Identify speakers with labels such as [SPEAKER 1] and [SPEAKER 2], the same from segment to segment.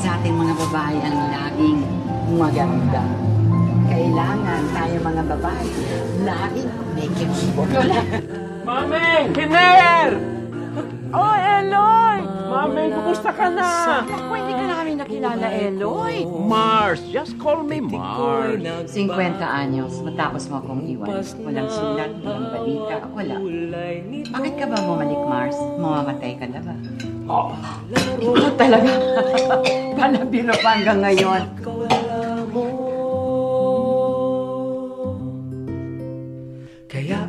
[SPEAKER 1] sa ating mga babae ang laging maganda. Kailangan tayo mga babae laging may kibo.
[SPEAKER 2] Mami! Hiner! Oh, Eloy! Mami, kumusta ka na?
[SPEAKER 1] Naku, hindi ka namin nakilala, Eloy.
[SPEAKER 2] Mars, just call me Mars.
[SPEAKER 1] 50 anyos, matapos mo akong iwan. Walang sulat, walang balita, wala. Bakit ka ba bumalik, Mars? Mamamatay ka na ba?
[SPEAKER 2] Oh,
[SPEAKER 1] Ikaw talaga. Palabiro pa hanggang ngayon.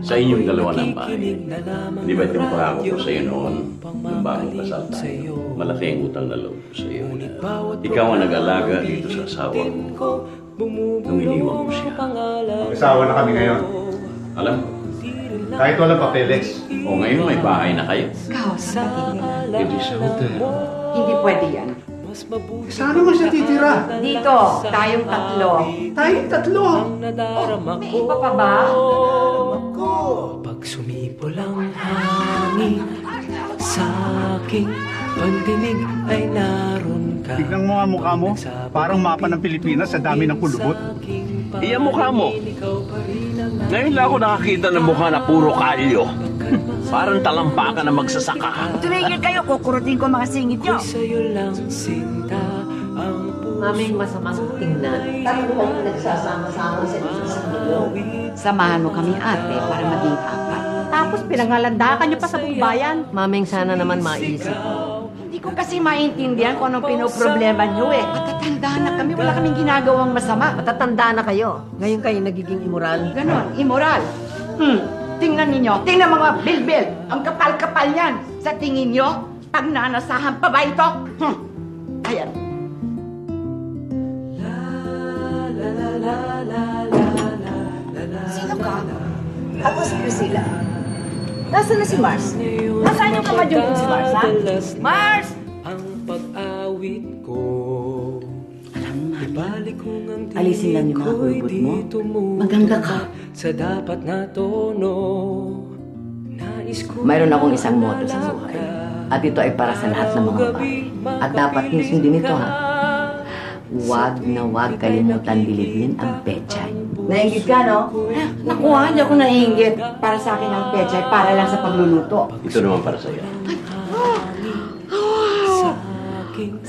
[SPEAKER 3] Sa inyong dalawa ng bahay, di ba itong pangako ko sa iyo noon, nung bagong kasal tayo, malaki ang utang na loob ko sa iyo. na Ikaw ang nag-alaga dito sa asawa ko nung iniwan mo siya.
[SPEAKER 4] Asawa na kami ngayon.
[SPEAKER 3] Alam ko,
[SPEAKER 4] Kahit walang papeles.
[SPEAKER 3] o ngayon may bahay na kayo.
[SPEAKER 1] Ikaw, sa kapatid.
[SPEAKER 3] It is a hotel.
[SPEAKER 1] Hindi pwede yan.
[SPEAKER 4] Saan naman siya titira?
[SPEAKER 1] Dito, tayong tatlo.
[SPEAKER 4] Tayong tatlo.
[SPEAKER 1] May iba pa ba?
[SPEAKER 5] Pag sumipol ang hangin sa aking pandinig ay naroon.
[SPEAKER 4] Tignan mo nga mukha mo. Parang mapa ng Pilipinas sa dami ng kulubot.
[SPEAKER 2] iyan mukha mo. Ngayon lang ako nakakita ng mukha na puro kalyo. Parang talampakan na magsasaka.
[SPEAKER 1] Tumigil kayo, kukurutin ko mga singit nyo.
[SPEAKER 6] Maming masamang tingnan. Tatlo kayo nagsasama-sama sa isang mundo.
[SPEAKER 1] Samahan mo kami, ate, para maging apat.
[SPEAKER 7] Tapos pinangalandakan niyo pa sa buong bayan.
[SPEAKER 6] Maming sana naman maisip.
[SPEAKER 1] Hindi ko kasi maintindihan kung anong pinoproblema nyo eh. Matatanda na kami, wala kaming ginagawang masama.
[SPEAKER 6] Matatanda na kayo. Ngayon kayo nagiging immoral.
[SPEAKER 1] Ganon, immoral. Hmm, tingnan ninyo, tingnan mga bilbil. Ang kapal-kapal yan. Sa tingin nyo, pagnanasahan pa ba ito? Hmm. Ayan. Sino ka?
[SPEAKER 7] Ako si Priscilla. Nasaan na si Mars? Nasaan yung kamadyong kong si Mars, ha? Mars!
[SPEAKER 5] ang pag-awit ko. Ibalik kong ang
[SPEAKER 1] Alisin lang yung mga
[SPEAKER 5] ko'y
[SPEAKER 1] kulbot mo.
[SPEAKER 5] dito mo
[SPEAKER 1] Maganda ka.
[SPEAKER 5] Sa dapat na tono.
[SPEAKER 6] Mayroon akong isang moto sa buhay. At ito ay para sa lahat ng mga babae. At dapat niyo sundin ito ha. Huwag na huwag kalimutan bilibin ang pechay.
[SPEAKER 1] Nainggit ka, no? Naku, ah, hindi ako naiinggit. Para sa akin ang pechay, para lang sa pagluluto.
[SPEAKER 3] Ito naman para sa iyo.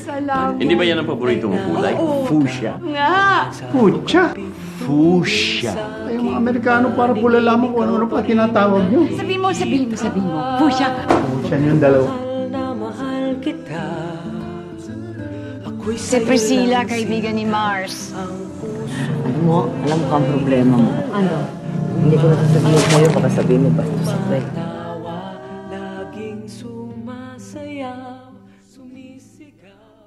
[SPEAKER 1] Salamat.
[SPEAKER 3] Hindi ba yan ang paborito mong kulay? Fuchsia.
[SPEAKER 1] Nga!
[SPEAKER 4] Pucha.
[SPEAKER 3] Fuchsia.
[SPEAKER 4] Ay, yung mga Amerikano para pula lamang kung ano-ano pa tinatawag nyo.
[SPEAKER 1] Sabi mo, sabihin mo, sabihin mo. Pusha.
[SPEAKER 4] Pucha yung dalawa.
[SPEAKER 5] mahal kita.
[SPEAKER 1] Si Priscilla, kaibigan ni Mars.
[SPEAKER 6] Alam mo, alam ko ang problema mo. Ano? Hindi ko nasasabihin sa'yo, baka sabihin mo bastos ako eh. Laging sumasayaw, sumisigaw.